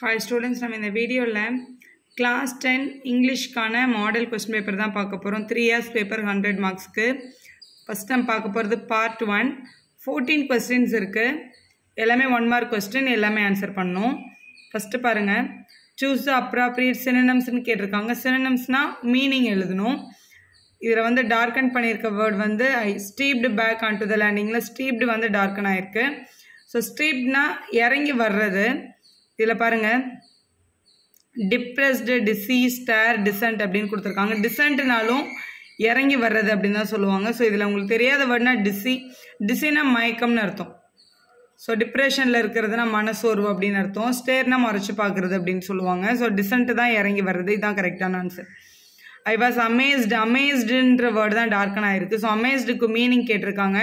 Hi students நம்ம இந்த வீடியோவில் கிளாஸ் டென் இங்கிலீஷ்க்கான மாடல் கொஸ்டின் பேப்பர் தான் பார்க்க போகிறோம் த்ரீ இயர்ஸ் பேப்பர் ஹண்ட்ரட் மார்க்ஸ்க்கு ஃபஸ்ட் நம்ம பார்க்க போகிறது பார்ட் ஒன் ஃபோர்டீன் கொஸ்டின்ஸ் இருக்குது எல்லாமே ஒன் மார்க் கொஸ்டின் எல்லாமே ஆன்சர் பண்ணும். ஃபஸ்ட்டு பாருங்கள் சூஸ் த அப்ராப்ரியேட் சினனம்ஸ்னு கேட்டிருக்காங்க. சினனம்ஸ்னால் மீனிங் எழுதணும். இதில் வந்து டார்க்கன் பண்ணியிருக்க வேர்ட் வந்து I stepped back on to the லேண்டிங்கில் stepped வந்து டார்க்கன் ஆகிருக்கு ஸோ ஸ்டீப்னா இறங்கி வர்றது. இதில் பாருங்கள் டிப்ரெஸ்டு டிசீஸ் ஸ்டார் டிசன்ட் அப்படின்னு கொடுத்துருக்காங்க. டிசன்ட்னாலும் இறங்கி வர்றது அப்படின்னு தான் சொல்லுவாங்க. ஸோ இதில் உங்களுக்கு தெரியாத வேர்ட்னா டிசி டிசினா மயக்கம்னு அர்த்தம். ஸோ டிப்ரெஷனில் இருக்கிறதுனா மனசோர்வு அப்படின்னு அர்த்தம். ஸ்டேர்னா மறைச்சு பார்க்குறது அப்படின்னு சொல்லுவாங்க. ஸோ டிசன்ட் தான் இறங்கி வர்றது. இதுதான் கரெக்டான ஆன்சர் ஐ வாஸ் அமேஸ்டு அமேஸ்டுன்ற வேர்டு தான் டார்க்கன் ஆயிருக்கு. ஸோ அமேஸ்டுக்கு மீனிங் கேட்டிருக்காங்க.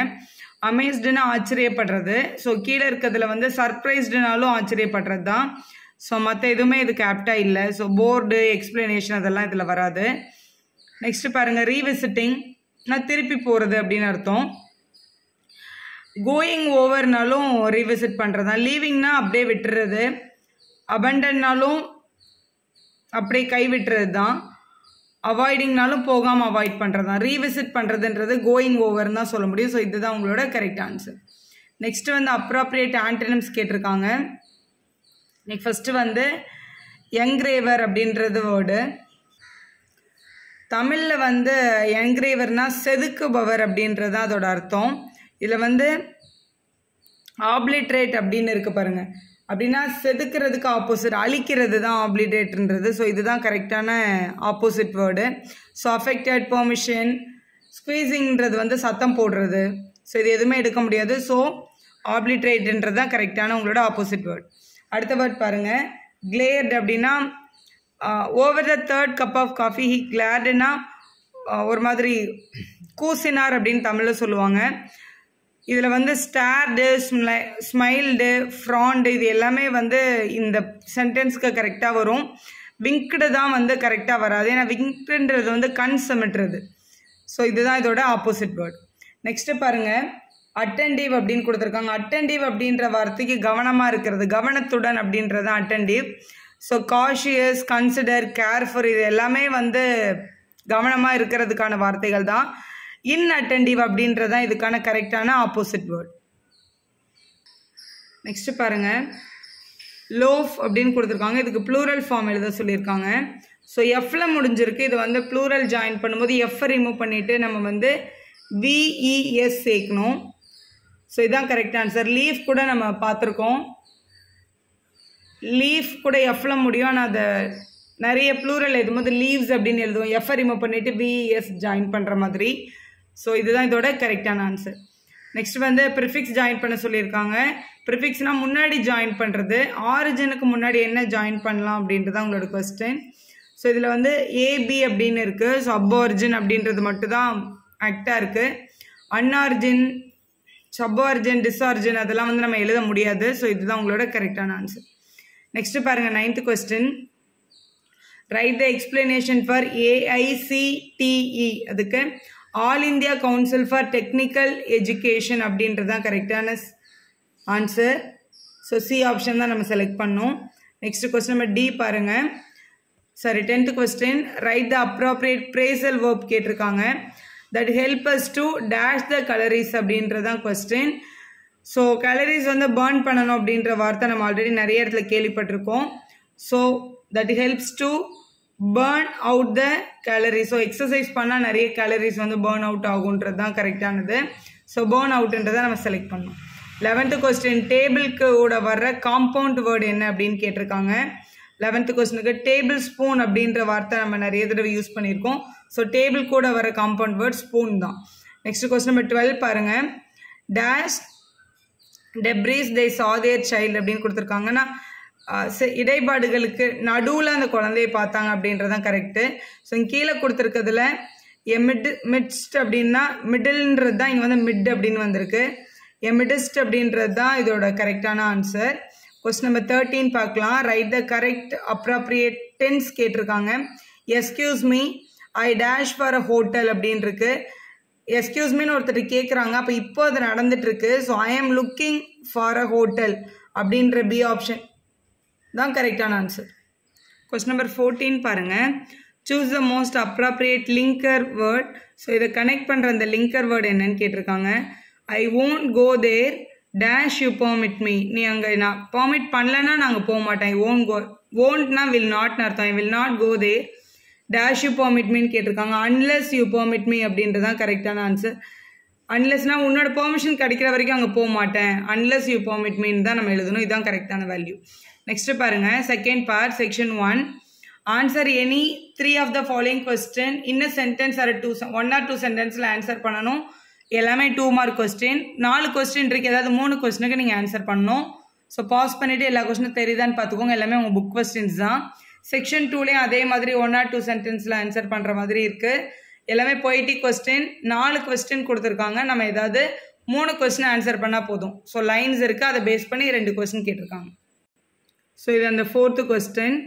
அமேஸ்டுன்னு ஆச்சரியப்படுறது. ஸோ கீழே இருக்கிறதுல வந்து சர்ப்ரைஸ்டுனாலும் ஆச்சரியப்படுறது தான் ஸோ மற்ற எதுவுமே இதுக்கு ஆப்டாக இல்லை. ஸோ போர்டு எக்ஸ்பிளனேஷன் அதெல்லாம் இதில் வராது. நெக்ஸ்ட் பாருங்கள் ரீவிசிட்டிங் நான் திருப்பி போகிறது அப்படின்னு அர்த்தம். கோயிங் ஓவர்னாலும் ரீவிசிட் பண்ணுறது தான் லீவிங்னா அப்படியே விட்டுறது. அபண்டன்னாலும் அப்படியே கை விட்டுறது தான் அவாய்டிங்னாலும் போகாமல் அவாய்ட் பண்ணுறது தான். ரீவிசிட் பண்ணுறதுன்றது கோயிங் ஓவர்னு தான் சொல்ல முடியும். ஸோ இதுதான் உங்களோட கரெக்ட் ஆன்சர் நெக்ஸ்ட் வந்து அப்ராப்ரியேட் ஆன்டனிம்ஸ் கேட்டிருக்காங்க. நெக்ஸ்ட் ஃபஸ்ட்டு வந்து யங்க்ரேவர் அப்படின்றது வேர்டு தமிழில் வந்து யங்க்ரேவர்னால் செதுக்குபவர் அப்படின்றது தான் அதோட அர்த்தம். இதில் வந்து ஆப்லிட்ரேட் அப்படின்னு இருக்கு பாருங்கள் அப்படின்னா செதுக்கிறதுக்கு ஆப்போசிட் அழிக்கிறது தான் ஆப்ளிடேட்ன்றது ஸோ இதுதான் கரெக்டான opposite word so affected permission ஸ்குவீசிங்கிறது வந்து சத்தம் போடுறது. ஸோ இது எதுவுமே எடுக்க முடியாது. ஸோ ஆப்ளிட்ரேட்ன்றது தான் கரெக்டான உங்களோட ஆப்போசிட் வேர்ட் அடுத்த வேர்ட் பாருங்கள் கிளேர்ட் அப்படின்னா over the third cup of coffee he கிளார்டுனா ஒரு மாதிரி கூசினார் அப்படின்னு தமிழில் சொல்லுவாங்க. இதில் வந்து ஸ்டார்டு ஸ்மை ஸ்மைல்டு ஃப்ராண்டு இது எல்லாமே வந்து இந்த சென்டென்ஸ்க்கு கரெக்டாக வரும். விங்க்டு தான் வந்து கரெக்டாக வராது. ஏன்னா விங்க்டுன்றது வந்து கண் சமிட்டுறது. ஸோ இதுதான் இதோட ஆப்போசிட் வேர்ட் நெக்ஸ்ட்டு பாருங்கள் அட்டன்டிவ் அப்படின்னு கொடுத்துருக்காங்க. அட்டன்டிவ் அப்படின்ற வார்த்தைக்கு கவனமாக இருக்கிறது. கவனத்துடன் அப்படின்றது தான் attentive so cautious consider careful இது எல்லாமே வந்து கவனமாக இருக்கிறதுக்கான வார்த்தைகள் தான். இன்அட்டன்டிவ் அப்படின்றது தான் இதுக்கான கரெக்டான ஆப்போசிட் வேர்ட் நெக்ஸ்ட் பாருங்க. லோஃப் அப்படின்னு கொடுத்துருக்காங்க. இதுக்கு ப்ளூரல் ஃபார்ம் எழுத சொல்லியிருக்காங்க. ஸோ எஃப்ல முடிஞ்சிருக்கு. இது வந்து ப்ளூரல் ஜாயின் பண்ணும்போது எஃப் ரிமூவ் பண்ணிவிட்டு நம்ம வந்து விஇஎஸ் e, சேர்க்கணும். ஸோ இதுதான் கரெக்ட் ஆன்சர் லீஃப் கூட நம்ம பார்த்துருக்கோம். லீஃப் கூட எஃப்ல முடியும். ஆனால் அதை நிறைய ப்ளூரல் எழுதும்போது லீவ்ஸ் அப்படின்னு எழுதுவோம். எஃப் ரிமூவ் பண்ணிவிட்டு V E S join e, பண்ணுற மாதிரி. ஸோ இதுதான் இதோட கரெக்டான ஆன்சர் நெக்ஸ்ட் வந்து ப்ரிஃபிக்ஸ் ஜாயின் பண்ண சொல்லியிருக்காங்க. ப்ரிஃபிக்ஸ்னால் முன்னாடி ஜாயின் பண்ணுறது ஆரிஜினுக்கு முன்னாடி என்ன ஜாயின் பண்ணலாம் அப்படின்றது தான் உங்களோட கொஸ்டின் ஸோ இதில் வந்து ஏபி அப்படின்னு இருக்குது ஸோ அப் ஆரிஜின் அப்படின்றது மட்டும் தான் ஆக்டாக இருக்குது அன்ஆர்ஜின் சப் டிஸ்ஆர்ஜின் அதெல்லாம் வந்து நம்ம எழுத முடியாது. ஸோ இதுதான் உங்களோட கரெக்டான ஆன்சர் நெக்ஸ்ட் பாருங்கள் ninth question right the explanation for AICTE அதுக்கு all India council for technical education அப்படின்றது தான் கரெக்டான ஆன்சர் ஸோ சி ஆப்ஷன் தான் நம்ம செலக்ட் பண்ணோம். நெக்ஸ்ட் கொஸ்டின் நம்ம டி பாருங்கள் sorry tenth question write the appropriate phrasal verb கேட்டிருக்காங்க. That help us to dash the calories அப்படின்றது தான் கொஸ்டின் ஸோ கலரிஸ் வந்து பேர்ன் பண்ணணும் அப்படின்ற வார்த்தை நம்ம ஆல்ரெடி நிறைய இடத்துல கேள்விப்பட்டிருக்கோம். So that helps to burn out the calorie so exercise பண்ணால் நிறைய கேலரிஸ் வந்து பேர்ன் அவுட் ஆகுன்றது தான் கரெக்டானது ஸோ பேர்ன் அவுட்ன்றதை நம்ம செலக்ட் பண்ணோம் லெவன்த்து கொஸ்டின் டேபிளுக்கு கூட வர்ற காம்பவுண்ட் வேர்டு என்ன அப்படின்னு கேட்டிருக்காங்க. லெவன்த்து கொஸ்டினுக்கு டேபிள் ஸ்பூன் அப்படின்ற வார்த்தை நம்ம நிறைய தடவை யூஸ் பண்ணியிருக்கோம். ஸோ டேபிள் கூட வர காம்பவுண்ட் வேர்ட் ஸ்பூன் தான். நெக்ஸ்ட் கொஸ்டின் நம்பர் டுவெல் பாருங்கள் டேஷ் டெப்ரீஸ் தே சாதேர் சைல்டு அப்படின்னு கொடுத்துருக்காங்கன்னா இடைப்பாடுகளுக்கு நடுவில் அந்த குழந்தைய பார்த்தாங்க அப்படின்றதான் கரெக்டு ஸோ கீழே கொடுத்துருக்கிறதுல எ மிட் மிட்ஸ்ட் அப்படின்னா மிடில்ன்றது தான் இங்கே வந்து மிட் அப்படின்னு வந்திருக்கு. எ மிடிஸ்ட் அப்படின்றது தான் இதோட கரெக்டான ஆன்சர் கொஸ்டின் நம்பர் தேர்ட்டீன் பார்க்கலாம். Right the correct appropriate tense கேட்டிருக்காங்க. Excuse me I dash for a hotel அப்படின்னு இருக்கு எஸ்கியூஸ் மீன்னு ஒருத்தர் கேட்குறாங்க அப்போ இப்போ அது நடந்துட்டு இருக்கு. So I am looking for a hotel அப்படின்ற பி ஆப்ஷன் தான் கரெக்டான ஆன்சர் கொஸ்டின் நம்பர் ஃபோர்டீன் பாருங்கள் choose the most appropriate linker word so இதை கனெக்ட் பண்ணுற அந்த லிங்கர் வேர்டு என்னன்னு கேட்டிருக்காங்க. I won't go there dash you permit me நீ அங்கே நான் பர்மிட் பண்ணலன்னா நாங்கள் போக மாட்டேன். ஐ ஓன் கோ ஓன்ட்னா வில் நாட்னு அர்த்தம். I will not go there dash you permit மீன்னு கேட்டிருக்காங்க. அன்லெஸ் யூ பர்மிட் மீ அப்படின்றது தான் கரெக்டான ஆன்சர் அன்லெஸ்னா உன்னோட பெர்மிஷன் கிடைக்கிற வரைக்கும் அங்கே போக மாட்டேன். அன்லெஸ் யூ பர்மிட் மீன் தான் நம்ம எழுதணும். இதுதான் கரெக்டான வேல்யூ நெக்ஸ்ட் பாருங்க second part section one answer any three of the following question in a sentence or two one or two சென்டென்ஸில் answer பண்ணணும். எல்லாமே டூ மார்க் கொஸ்டின் நாலு கொஸ்டின் இருக்கு. ஏதாவது மூணு கொஸ்டினுக்கு நீங்கள் ஆன்சர் பண்ணணும். ஸோ பாஸ் பண்ணிவிட்டு எல்லா கொஸ்டினும் தெரியுதான்னு பார்த்துக்கோங்க. எல்லாமே உங்கள் புக் கொஸ்டின்ஸ் தான். செக்ஷன் டூலேயும் அதே மாதிரி ஒன் ஆர் டூ சென்டென்ஸில் ஆன்சர் பண்ணுற மாதிரி இருக்குது எல்லாமே பொய்டிக் கொஸ்டின் நாலு கொஸ்டின் கொடுத்துருக்காங்க. நம்ம ஏதாவது மூணு கொஸ்டின் ஆன்சர் பண்ணால் போதும். ஸோ லைன்ஸ் இருக்குது அதை பேஸ் பண்ணி ரெண்டு கொஸ்டின் கேட்டிருக்காங்க. ஸோ இது அந்த ஃபோர்த்து கொஸ்டின்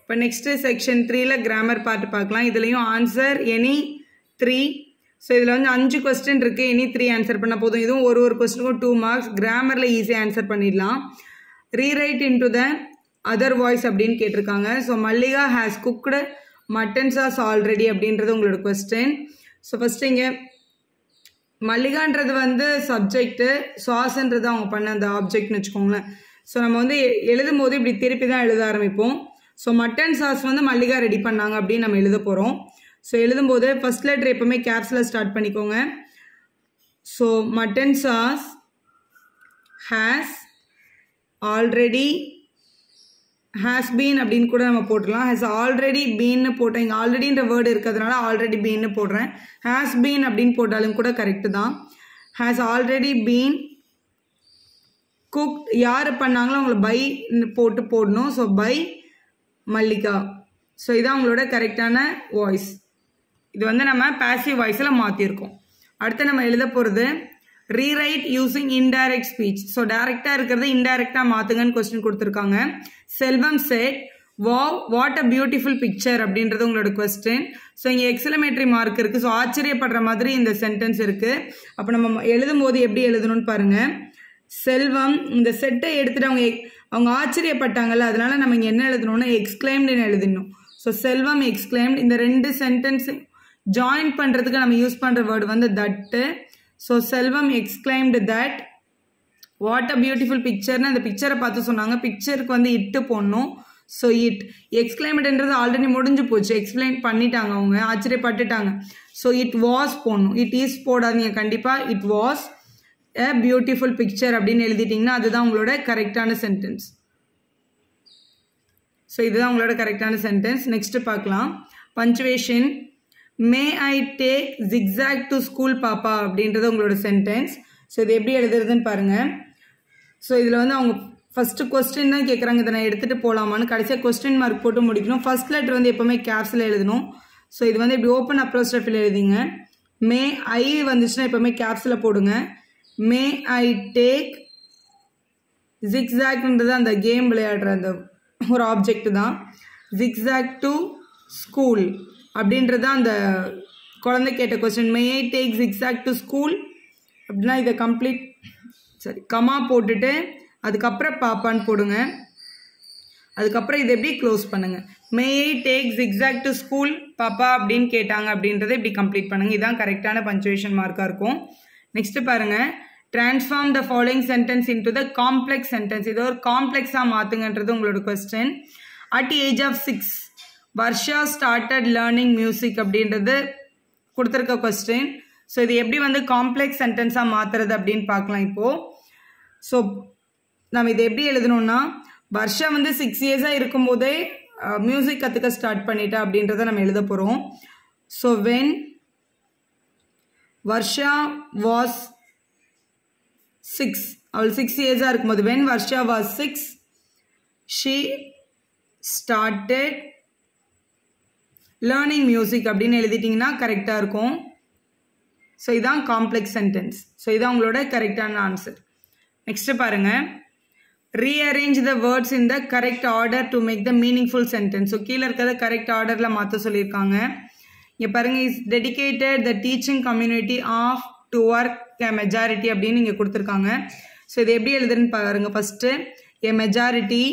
இப்போ நெக்ஸ்ட்டு செக்ஷன் த்ரீல கிராமர் பார்ட் பார்க்கலாம். இதுலேயும் ஆன்சர் எனி த்ரீ ஸோ இதில் வந்து அஞ்சு கொஸ்டின் இருக்குது எனி த்ரீ ஆன்சர் பண்ணால் போதும். இதுவும் ஒரு ஒரு கொஸ்டினுக்கும் டூ மார்க்ஸ் கிராமரில் ஈஸியாக ஆன்சர் பண்ணிடலாம். Rewrite in to the other voice அப்படின்னு கேட்டிருக்காங்க. So Mallika has cooked mutton sauce already அப்படின்றது உங்களோட கொஸ்டின் ஸோ ஃபஸ்ட்டு இங்கே மல்லிகான்றது வந்து சப்ஜெக்ட்டு சாஸ்ன்றது அவங்க பண்ண அந்த ஆப்ஜெக்ட்னு வச்சுக்கோங்களேன். ஸோ நம்ம வந்து எழுதும் போது இப்படி திருப்பி தான் எழுத ஆரம்பிப்போம். ஸோ மட்டன் சாஸ் வந்து மல்லிகா ரெடி பண்ணாங்க அப்படின்னு நம்ம எழுத போகிறோம் ஸோ எழுதும்போது ஃபஸ்ட் லெட்டர் எப்போவுமே கேப்ஸில் ஸ்டார்ட் பண்ணிக்கோங்க. So mutton sauce has already has been அப்படின்னு கூட நம்ம போட்டுடலாம். ஹேஸ் ஆல்ரெடி பீன்னு போட்டேன் இங்கே ஆல்ரெடின்ற வேர்டு இருக்கிறதுனால ஆல்ரெடி பீன்னு போடுறேன். ஹேஸ் பீன் அப்படின்னு போட்டாலும் கூட கரெக்டு தான். ஹேஸ் ஆல்ரெடி பீன் குக் யார் பண்ணாங்களோ அவங்கள பை போட்டு போடணும். So by Mallika. ஸோ இதான் உங்களோட கரெக்டான வாய்ஸ் இது வந்து நம்ம பாசிவ் வாய்ஸில் மாற்றிருக்கோம் அடுத்து நம்ம எழுத போகிறது rewrite using indirect speech so டைரெக்டாக இருக்கிறது இன்டைரக்டாக மாற்றுங்கன்னு கொஸ்டின் கொடுத்துருக்காங்க. Selvam said wow what a beautiful picture அப்படின்றது உங்களோட கொஸ்டின் ஸோ இங்கே எக்ஸலமேட்ரி மார்க் இருக்குது ஸோ ஆச்சரியப்படுற மாதிரி இந்த சென்டென்ஸ் இருக்குது அப்போ நம்ம எழுதும் போது எப்படி எழுதணும்னு பாருங்கள் செல்வம் இந்த செட்டை எடுத்துட்டு அவங்க எக்- அவங்க ஆச்சரியப்பட்டாங்கல்ல அதனால நம்ம இங்கே என்ன எழுதணும்னா எக்ஸ்கிளைம்டுன்னு எழுதிடணும். ஸோ செல்வம் எக்ஸ்கிளைம்டு இந்த ரெண்டு சென்டென்ஸ் ஜாயின் பண்ணுறதுக்கு நம்ம யூஸ் பண்ணுற வேர்டு வந்து that so Selvam exclaimed that what a beautiful பிக்சர்னு அந்த பிக்சரை பார்த்து சொன்னாங்க. பிக்சருக்கு வந்து இட்டு போடணும். ஸோ இட் எக்ஸ்கிளைம்டுன்றது ஆல்ரெடி முடிஞ்சு போச்சு. எக்ஸ்பிளைன் பண்ணிட்டாங்க அவங்க. ஆச்சரியப்பட்டுட்டாங்க. ஸோ இட் வாஸ் போடணும். இட் இஸ் போடாதீங்க. கண்டிப்பாக it was a beautiful picture அப்படின்னு எழுதிட்டிங்கன்னா அதுதான் உங்களோட கரெக்டான சென்டென்ஸ் ஸோ இதுதான் உங்களோட கரெக்டான சென்டென்ஸ் நெக்ஸ்ட்டு பார்க்கலாம். Punctuation may I take zigzag to school papa அப்படின்றது உங்களோட சென்டென்ஸ் ஸோ இது எப்படி எழுதுறதுன்னு பாருங்கள் ஸோ இதில் வந்து அவங்க ஃபஸ்ட்டு கொஸ்டின் தான் கேட்குறாங்க இதை நான் எடுத்துகிட்டு போகலாமான்னு கடைசியாக கொஸ்டின் மார்க் போட்டு முடிக்கணும். ஃபர்ஸ்ட் லெட்டர் வந்து எப்போவுமே கேப்ஸில் எழுதணும். ஸோ இது வந்து இப்படி ஓப்பன் அப்ரோஸ்டஃபில் எழுதிங்க. மே ஐ வந்துச்சுன்னா எப்போவுமே கேப்ஸில் போடுங்க. மே ஐ டேக் ஜிக்ஸாக்ன்றது அந்த கேம் விளையாடுற அந்த ஒரு ஆப்ஜெக்ட் தான். ஜிக்ஸாக் டு ஸ்கூல் அப்படின்றது அந்த குழந்தை கேட்ட question may I take zigzag to school அப்படின்னா இதை கம்ப்ளீட் சரி கமா போட்டுட்டு அதுக்கப்புறம் பாப்பான்னு போடுங்க. அதுக்கப்புறம் இதை எப்படி க்ளோஸ் பண்ணுங்கள் may I take zigzag to school papa அப்படின்னு கேட்டாங்க அப்படின்றத இப்படி கம்ப்ளீட் பண்ணுங்கள் இதான் கரெக்டான பஞ்சுவேஷன் மார்க்காக இருக்கும். நெக்ஸ்ட்டு பாருங்கள் transform the following sentence into the complex sentence இது ஒரு காம்ப்ளெக்ஸாக மாற்றுங்கன்றது உங்களோட question at age of six Varsha started learning music அப்படின்றது கொடுத்துருக்க கொஸ்டின் ஸோ இது எப்படி வந்து காம்ப்ளெக்ஸ் சென்டென்ஸாக மாற்றுறது அப்படின்னு பார்க்கலாம் இப்போது ஸோ நம்ம இதை எப்படி எழுதணும்னா வர்ஷா வந்து சிக்ஸ் இயர்ஸாக இருக்கும்போதே மியூசிக் கற்றுக்க ஸ்டார்ட் பண்ணிட்டா அப்படின்றத நம்ம எழுத போகிறோம் so when Varsha was six அவள் சிக்ஸ் இயர்ஸாக இருக்கும்போது. When Varsha was six she started learning music அப்படின்னு எழுதிட்டிங்கன்னா கரெக்டாக இருக்கும். ஸோ இதான் காம்ப்ளெக்ஸ் சென்டென்ஸ் ஸோ இதான் உங்களோட கரெக்டான ஆன்சர் நெக்ஸ்ட் பாருங்கள் rearrange the words in the correct order to make the meaningful sentence so கீழே இருக்கிறத கரெக்ட் ஆர்டரில் மாற்ற சொல்லியிருக்காங்க. இங்கே பாருங்கள் is dedicated the teaching community of to work a majority அப்படின்னு இங்கே கொடுத்துருக்காங்க. ஸோ இது எப்படி எழுதுன்னு பாருங்க first a majority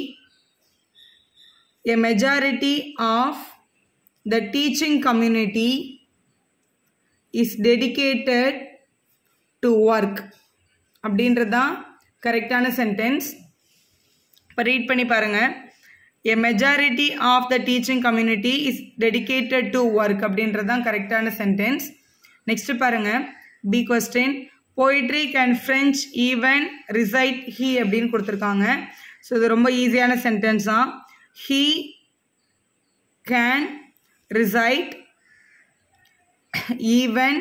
a majority of the teaching community is dedicated to work அப்படின்றது தான் கரெக்டான சென்டென்ஸ் இப்போ ரீட் பண்ணி பாருங்கள் a majority of the teaching community is dedicated to work அப்படின்றது தான் கரெக்டான சென்டென்ஸ் நெக்ஸ்ட்டு பாருங்கள் B question poetry can French even recite he அப்படின்னு கொடுத்துருக்காங்க. ஸோ இது ரொம்ப ஈஸியான சென்டென்ஸ் தான் he can recite even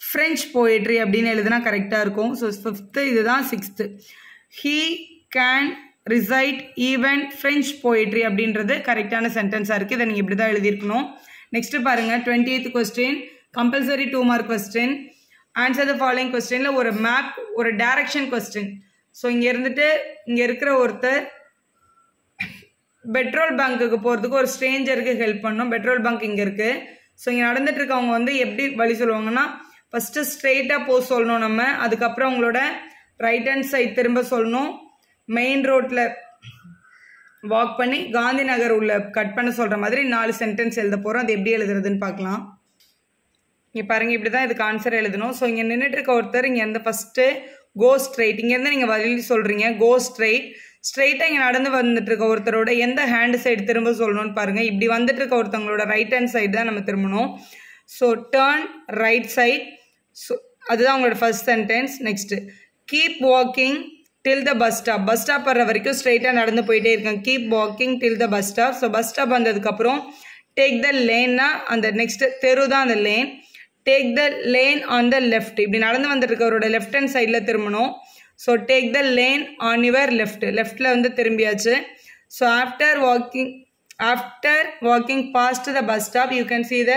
French poetry அப்படின்னு எழுதுனா கரெக்டாக இருக்கும். ஸோ ஃபிஃப்த்து இதுதான் sixth he can recite even French poetry அப்படின்றது கரெக்டான சென்டென்ஸாக இருக்குது இதை நீங்கள் இப்படி தான் எழுதியிருக்கணும். நெக்ஸ்ட்டு பாருங்கள் twenty eight question compulsory two mark question answer the following கொஸ்டினில் ஒரு மேப் ஒரு டைரக்ஷன் கொஸ்டின் ஸோ இங்கே இருந்துட்டு இங்கே இருக்கிற ஒருத்தர் பெட்ரோல் பங்க்குக்கு போகிறதுக்கு ஒரு ஸ்ட்ரேஞ்சருக்கு ஹெல்ப் பண்ணோம். பெட்ரோல் பங்க் இங்கே இருக்குது ஸோ இங்கே நடந்துட்டு இருக்கவங்க வந்து எப்படி வழி சொல்லுவாங்கன்னா ஃபஸ்ட்டு ஸ்ட்ரெயிட்டாக போக சொல்லணும் நம்ம. அதுக்கப்புறம் அவங்களோட ரைட் ஹேண்ட் சைட் திரும்ப சொல்லணும். மெயின் ரோட்டில் வாக் பண்ணி காந்தி நகர் உள்ள கட் பண்ண சொல்கிற மாதிரி நாலு சென்டென்ஸ் எழுத போகிறோம் அது எப்படி எழுதுறதுன்னு பார்க்கலாம். இங்கே பாருங்கள் இப்படி தான் இதுக்கு ஆன்சர் எழுதணும். ஸோ இங்கே நின்றுட்டு இருக்க ஒருத்தர் இங்கே இருந்து ஃபஸ்ட்டு கோ ஸ்ட்ரைட் இங்கேருந்து நீங்கள் வழி சொல்கிறீங்க கோ ஸ்ட்ரைட் ஸ்ட்ரைட்டாக இங்கே நடந்து வந்துட்டு இருக்க ஒருத்தரோட எந்த ஹேண்டு சைடு திரும்ப சொல்லணும்னு பாருங்கள் இப்படி வந்துட்டு இருக்க ஒருத்தவங்களோட ரைட் ஹேண்ட் சைடு தான் நம்ம திரும்பணும். So turn right side so அதுதான் உங்களோட first sentence next keep walking till the bus stop bus stop வர்ற வரைக்கும் ஸ்ட்ரைட்டாக நடந்து போயிட்டே இருக்கேன். Keep walking till the bus stop so bus stop வந்ததுக்கப்புறம் டேக் த லேன்னா அந்த நெக்ஸ்ட் தெரு தான் அந்த lane take the lane on the left இப்படி நடந்து வந்துட்டு லெஃப்ட் ஹேண்ட் சைடில் திரும்பணும். So take the lane on your left லெஃப்டில் வந்து திரும்பியாச்சு. So after walking after walking past the bus stop you can see the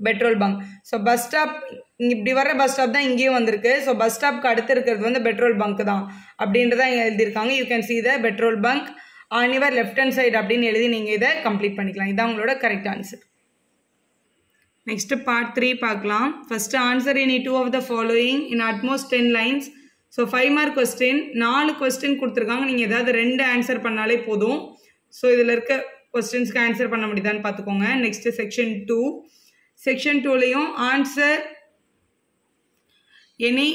petrol bunk so bus stop இப்படி வர bus stop தான் இங்கேயும் வந்திருக்கு. ஸோ பஸ் ஸ்டாப்க்கு அடுத்து இருக்கிறது வந்து பெட்ரோல் பங்க் தான். அப்படின்றத இங்கே எழுதியிருக்காங்க. You can see the petrol bunk on your left hand side அப்படின்னு எழுதி நீங்கள் இதை கம்ப்ளீட் பண்ணிக்கலாம். இதான் உங்களோட correct answer next part three பார்க்கலாம். First answer any two of the following in utmost ten lines so five mark question நாலு question கொடுத்துருக்காங்க. நீங்கள் ஏதாவது ரெண்டு ஆன்சர் பண்ணாலே போதும். ஸோ இதில் இருக்க கொஸ்டின்ஸ்க்கு ஆன்சர் பண்ண முடியுதான்னு பார்த்துக்கோங்க. Next section two section டூலேயும் answer any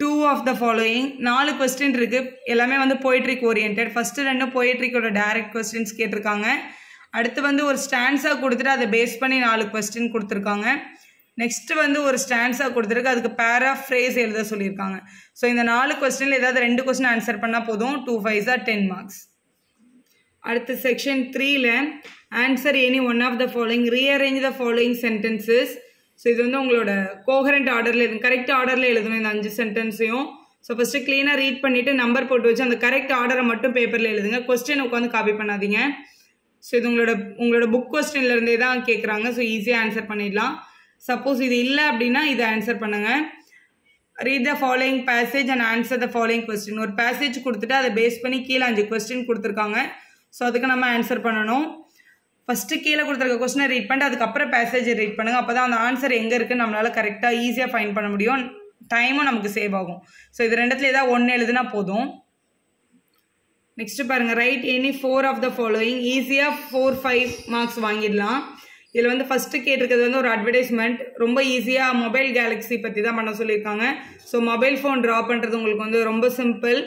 two of the following நாலு கொஸ்டின் இருக்குது எல்லாமே வந்து போய்ட்ரிக் ஓரியன்ட் ஃபஸ்ட்டு ரெண்டு போய்ட்ரிக்கோட டைரக்ட் கொஸ்டின்ஸ் கேட்டிருக்காங்க. அடுத்து வந்து ஒரு ஸ்டான்ஸாக கொடுத்துட்டு அதை பேஸ் பண்ணி நாலு கொஸ்டின் கொடுத்துருக்காங்க. நெக்ஸ்ட்டு வந்து ஒரு ஸ்டான்ஸாக கொடுத்துருக்கு. அதுக்கு பேரா ஃப்ரேஸ் எழுத சொல்லியிருக்காங்க. ஸோ இந்த நாலு கொஸ்டினில் ஏதாவது ரெண்டு கொஸ்டின் ஆன்சர் பண்ணால் போதும். டூ ஃபைவ்ஸாக டென் மார்க்ஸ் அடுத்து செக்ஷன் த்ரீல answer any one of the following rearrange the following sentences so இது வந்து உங்களோட கோஹரண்ட் ஆர்டரில் எழுதும் கரெக்ட் ஆர்டரில் எழுதணும் இந்த அஞ்சு சென்டென்ஸையும் ஸோ ஃபஸ்ட்டு க்ளீனாக ரீட் பண்ணிவிட்டு நம்பர் போட்டு வச்சு அந்த கரெக்ட் ஆர்டரை மட்டும் பேப்பரில் எழுதுங்க. கொஸ்டின் உட்காந்து காப்பி பண்ணாதீங்க. ஸோ இது உங்களோட உங்களோட புக் கொஸ்டின்லேருந்தே தான் கேட்குறாங்க ஸோ ஈஸியாக ஆன்சர் பண்ணிடலாம். சப்போஸ் இது இல்லை அப்படின்னா இதை ஆன்சர் பண்ணுங்கள் read the following passage and answer the following question ஒரு பேசேஜ் கொடுத்துட்டு அதை பேஸ் பண்ணி கீழே அஞ்சு கொஸ்டின் கொடுத்துருக்காங்க. ஸோ அதுக்கு நம்ம ஆன்சர் பண்ணணும். ஃபஸ்ட்டு கீழே கொடுத்துருக்க கொஸ்டினை ரீட் பண்ணிட்டு அதுக்கப்புறம் பேசேஜ் ரீட் பண்ணுங்கள் அப்போ தான் அந்த ஆன்சர் எங்கே இருக்குன்னு நம்மளால் கரெக்டாக ஈஸியாக ஃபைன் பண்ண முடியும். டைமும் நமக்கு சேவ் ஆகும். ஸோ இது ரெண்டுத்துல ஏதாவது ஒன்று எழுதுனா போதும். நெக்ஸ்ட் பாருங்கள் write any four of the following ஈஸியாக ஃபோர் ஃபைவ் மார்க்ஸ் வாங்கிடலாம். இதில் வந்து ஃபஸ்ட்டு கேட்டிருக்கிறது வந்து ஒரு அட்வர்டைஸ்மெண்ட் ரொம்ப ஈஸியாக மொபைல் கேலக்ஸி பற்றி தான் பண்ண சொல்லியிருக்காங்க. ஸோ மொபைல் ஃபோன் ட்ரா பண்ணுறது உங்களுக்கு வந்து ரொம்ப சிம்பிள்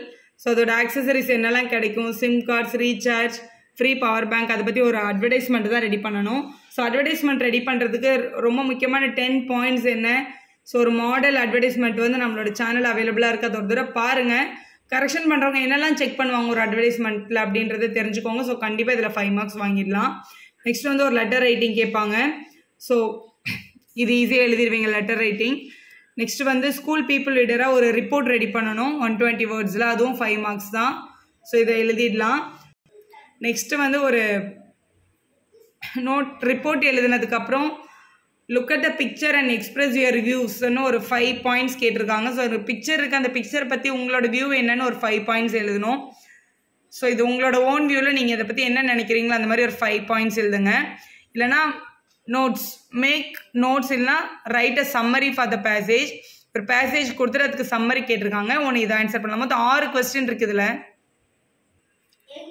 ஸோ அதோட ஆக்சசரிஸ் என்னெல்லாம் கிடைக்கும்? Sim cards recharge free power bank அதை பற்றி ஒரு அட்வர்டைஸ்மெண்ட் தான் ரெடி பண்ணணும். ஸோ அட்வர்டைஸ்மெண்ட் ரெடி பண்ணுறதுக்கு ரொம்ப முக்கியமான டென் பாயிண்ட்ஸ் என்ன? ஸோ ஒரு மாடல் அட்வர்டைஸ்மெண்ட் வந்து நம்மளோட சேனல் அவைலபிளாக இருக்க? அது தடவை பாருங்கள் கரெக்ஷன் பண்ணுறவங்க என்னெல்லாம் செக் பண்ணுவாங்க ஒரு அட்வர்டைஸ்மெண்ட்டில் அப்படின்றத தெரிஞ்சுக்கோங்க. ஸோ கண்டிப்பாக இதில் ஃபைவ் மார்க்ஸ் வாங்கிடலாம். நெக்ஸ்ட் வந்து ஒரு லெட்டர் ரைட்டிங் கேட்பாங்க. ஸோ இது ஈஸியாக எழுதிடுவீங்க லெட்டர் ரைட்டிங் நெக்ஸ்ட் வந்து ஸ்கூல் பீப்புள் லீடராக ஒரு ரிப்போர்ட் ரெடி பண்ணணும். ஒன் டுவெண்ட்டி வேர்ட்ஸில் அதுவும் ஃபைவ் மார்க்ஸ் தான். ஸோ இதை எழுதிடலாம். நெக்ஸ்ட்டு வந்து ஒரு note report எழுதினதுக்கப்புறம் look at the picture and express your வியூஸ்னு ஒரு ஃபைவ் பாயிண்ட்ஸ் கேட்டிருக்காங்க. ஸோ ஒரு பிக்சர் இருக்குது அந்த பிக்சர் பற்றி உங்களோட வியூ என்னன்னு ஒரு ஃபைவ் பாயிண்ட்ஸ் எழுதணும். ஸோ இது உங்களோட ஓன் வியூவில் நீங்கள் இதை பற்றி என்ன நினைக்கிறீங்களோ அந்த மாதிரி ஒரு ஃபைவ் பாயிண்ட்ஸ் எழுதுங்க. இல்லைனா நோட்ஸ் மேக் நோட்ஸ் இல்லைனா write a summary for the passage ஒரு பேசேஜ் கொடுத்துட்டு அதுக்கு சம்மரி கேட்டிருக்காங்க. ஒன்று இதை ஆன்சர் பண்ணலாம். மொத்தம் ஆறு கொஸ்டின் இருக்குது இதில்.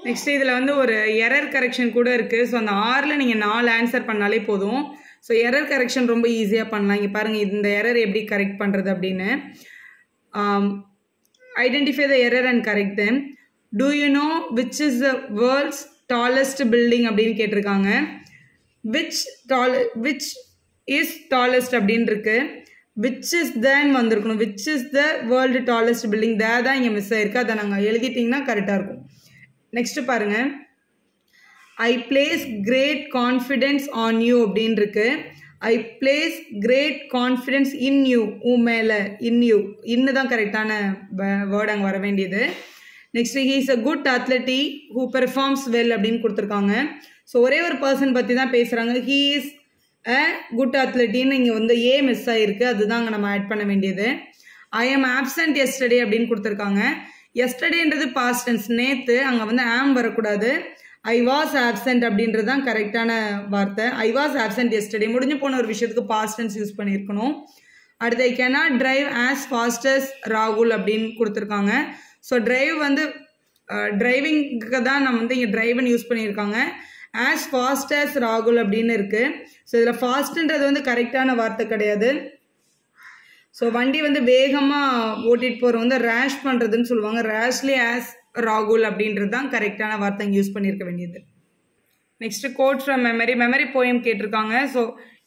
நெக்ஸ்ட் இதில் வந்து ஒரு எரர் கரெக்ஷன் கூட இருக்குது ஸோ அந்த ஆறில் நீங்கள் நாலு ஆன்சர் பண்ணாலே போதும். ஸோ எரர் கரெக்ஷன் ரொம்ப ஈஸியாக பண்ணலாம். இங்கே பாருங்கள் இந்த எரர் எப்படி கரெக்ட் பண்ணுறது அப்படின்னு. Identify the error and correct then do you know which is the world's tallest building அப்படின்னு கேட்டிருக்காங்க. Which tall which is tallest அப்படின்னு இருக்கு. விச் இஸ் தேன் வந்திருக்கணும். Which is the world tallest building the தான் இங்கே miss ஆயிருக்கு. அதை நாங்கள் எழுதிட்டிங்கன்னா கரெக்டாக இருக்கும். நெக்ஸ்ட்டு பாருங்கள் I place great confidence on you அப்படின்னு இருக்கு I place great confidence in you உன் மேலே இன் யூ இன்னு தான் கரெக்டான வேர்டு அங்கே வர வேண்டியது. Next he is a good athlete who performs well அப்படின்னு கொடுத்துருக்காங்க. ஸோ ஒரே ஒரு பர்சன் பற்றி தான் பேசுகிறாங்க ஹீ இஸ் அ குட் அத்லட்டின்னு இங்கே வந்து ஏ மிஸ் ஆகிருக்கு அதுதான் அங்கே நம்ம ஆட் பண்ண வேண்டியது. ஐ எம் ஆப்சண்ட் எஸ்டர்டே அப்படின்னு கொடுத்துருக்காங்க. எஸ்டர்டேன்றது பாஸ்டன்ஸ் நேற்று அங்கே வந்து ஆம் வரக்கூடாது. ஐ வாஸ் ஆப்சண்ட் அப்படின்றது தான் கரெக்டான வார்த்தை. ஐ வாஸ் ஆப்சண்ட் எஸ்டடே முடிஞ்சு போன ஒரு விஷயத்துக்கு பாஸ்டன்ஸ் யூஸ் பண்ணியிருக்கணும். அடுத்து I cannot drive as fast as ராகுல் அப்படின்னு கொடுத்துருக்காங்க. ஸோ டிரைவ் வந்து டிரைவிங்க்கு தான் நம்ம வந்து இங்கே டிரைவன் யூஸ் பண்ணியிருக்காங்க. ஆஸ் ஃபாஸ்டஸ் ராகுல் அப்படின்னு இருக்குது ஸோ இதில் ஃபாஸ்ட்டுன்றது வந்து கரெக்டான வார்த்தை கிடையாது. ஸோ வண்டி வந்து வேகமாக ஓட்டிகிட்டு போகிற வந்து ரேஷ் பண்ணுறதுன்னு சொல்லுவாங்க. ரேஷ்லி ஆஸ் ராகுல் அப்படின்றது தான் கரெக்டான வார்த்தை யூஸ் பண்ணியிருக்க வேண்டியது. Next quote from memory memory poem கேட்டிருக்காங்க. ஸோ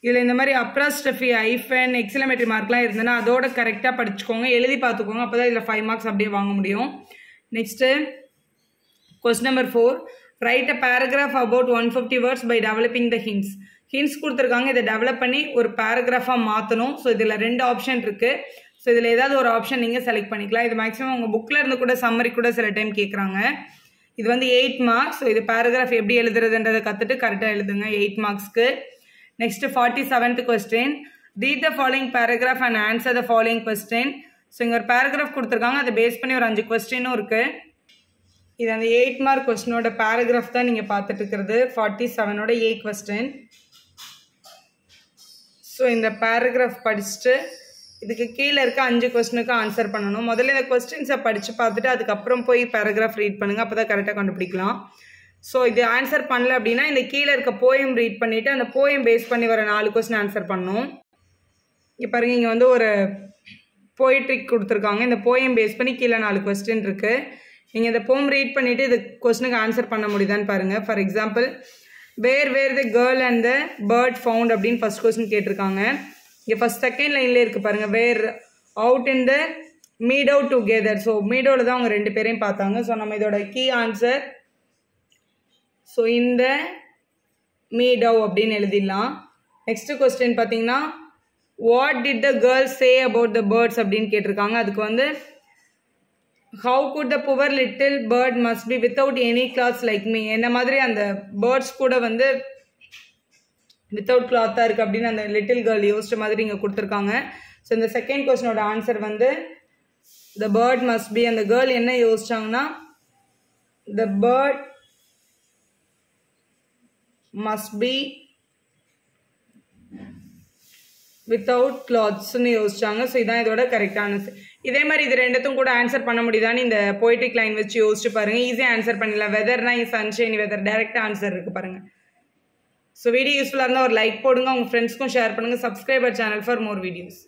இதில் இந்த மாதிரி அப்ராஸ்டஃபி ஐஃபன் எக்ஸிலமெட்ரி மார்க்லாம் இருந்ததுன்னா அதோட கரெக்டாக படிச்சுக்கோங்க. எழுதி பார்த்துக்கோங்க. அப்போ தான் இதில் ஃபைவ் மார்க்ஸ் அப்படியே வாங்க முடியும். Next question number four write a paragraph about one fifty words by developing the hints hints கொடுத்துருக்காங்க. இதை டெவலப் பண்ணி ஒரு பேராகிராஃபாக மாற்றணும் ஸோ இதில் ரெண்டு ஆப்ஷன் இருக்குது ஸோ இதில் ஏதாவது ஒரு ஆப்ஷன் நீங்கள் செலக்ட் பண்ணிக்கலாம். இது மேக்ஸிமம் உங்கள் புக்கில் இருந்து கூட சம்மரி கூட சில டைம் கேட்குறாங்க இது வந்து எயிட் மார்க்ஸ் ஸோ இது பேராகிராஃப் எப்படி எழுதுறதுன்றதை கற்றுட்டு கரெக்டாக எழுதுங்க. Eight மார்க்ஸ்க்கு next forty seventh question read the following paragraph and answer the following question so இங்கே ஒரு பேராகிராஃப் கொடுத்துருக்காங்க. அதை பேஸ் பண்ணி ஒரு அஞ்சு கொஸ்டினும் இருக்குது இது அந்த எயிட் மார்க் கொஸ்டினோட பேராகிராஃப் தான் நீங்கள் பார்த்துட்டு இருக்கிறது. ஃபார்ட்டி செவனோட ஏ கொஸ்டின் ஸோ இந்த பேராகிராஃப் படிச்சுட்டு இதுக்கு கீழே இருக்க அஞ்சு கொஸ்டினுக்கு ஆன்சர் பண்ணணும். முதல்ல இந்த கொஸ்டின்ஸை படித்து பார்த்துட்டு அதுக்கப்புறம் போய் பேராகிராஃப் ரீட் பண்ணுங்கள் அப்போ தான் கரெக்டாக கண்டுபிடிக்கலாம். ஸோ இது ஆன்சர் பண்ணல அப்படின்னா இந்த கீழே இருக்க போயம் ரீட் பண்ணிவிட்டு அந்த போயம் பேஸ் பண்ணி வர நாலு கொஸ்டின் ஆன்சர் பண்ணணும். இங்கே பாருங்க இங்கே வந்து ஒரு போய்ட்ரிக் கொடுத்துருக்காங்க. இந்த போயம் பேஸ் பண்ணி கீழே நாலு கொஸ்டின் இருக்குது நீங்கள் இந்த போம் ரீட் பண்ணிவிட்டு இது கொஸ்டினுக்கு ஆன்சர் பண்ண முடியுதான்னு பாருங்கள் for example where where the girl and the bird found அப்படின்னு ஃபர்ஸ்ட் கொஸ்டின் கேட்டிருக்காங்க. இங்கே ஃபஸ்ட் செகண்ட் லைன்லேயே இருக்குது பாருங்கள் where out in the meadow together so மீடோவில் தான் அவங்க ரெண்டு பேரையும் பார்த்தாங்க. ஸோ நம்ம இதோட கீ ஆன்சர் ஸோ இந்த மீடவ் அப்படின்னு எழுதிடலாம். நெக்ஸ்ட் கொஸ்டின் பார்த்தீங்கன்னா what did the girls say about the birds அப்படின்னு கேட்டிருக்காங்க. அதுக்கு வந்து how good the poor little bird must be without any clothes like me என்ன மாதிரி அந்த பேர்ட்ஸ் கூட வந்து வித்தவுட் கிளாத்தாக இருக்குது அப்படின்னு அந்த லிட்டில் கேர்ள் யோசிச்ச மாதிரி இங்கே கொடுத்துருக்காங்க. ஸோ இந்த செகண்ட் கொஸ்டினோட ஆன்சர் வந்து த பேர்ட் மஸ்ட் பி அந்த கேர்ள் என்ன யோசிச்சாங்கன்னா the bird must be without கிளாத்ஸ்னு யோசிச்சாங்க. ஸோ இதான் இதோட கரெக்டான இதே மாதிரி இது ரெண்டுத்தும் கூட ஆன்சர் பண்ண முடியுதான்னு இந்த போய்ட்ரிக் லைன் வச்சு யோசிச்சு பாருங்க. ஈஸியாக ஆன்சர் பண்ணிடலாம் வெதர்னா சன்ஷைன் வெதர் டைரக்ட் ஆன்சர் இருக்கு பாருங்க. ஸோ வீடியோ யூஸ்ஃபுல்லாக இருந்தால் ஒரு லைக் போடுங்க உங்கள் ஃப்ரெண்ட்ஸ்க்கும் ஷேர் பண்ணுங்கள் subscriber channel for more videos